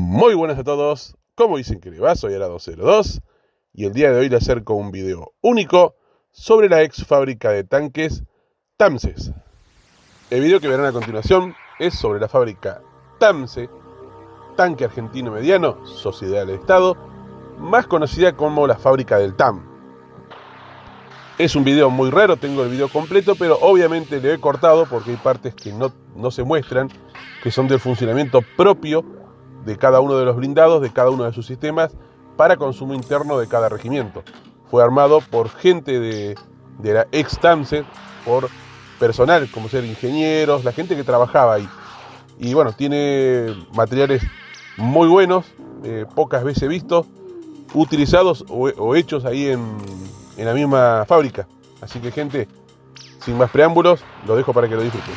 Muy buenas a todos, como dicen que le va, soy Ara202 y el día de hoy le acerco un video único sobre la ex fábrica de tanques Tamses. El video que verán a continuación es sobre la fábrica Tamse, tanque argentino mediano, sociedad del Estado, más conocida como la fábrica del TAM. Es un video muy raro, tengo el video completo, pero obviamente le he cortado porque hay partes que no, no se muestran, que son del funcionamiento propio de cada uno de los blindados, de cada uno de sus sistemas, para consumo interno de cada regimiento. Fue armado por gente de, la ex por personal, como ser ingenieros, la gente que trabajaba ahí. Y bueno, tiene materiales muy buenos, eh, pocas veces vistos, utilizados o, hechos ahí en, en la misma fábrica. Así que gente, sin más preámbulos, lo dejo para que lo disfruten.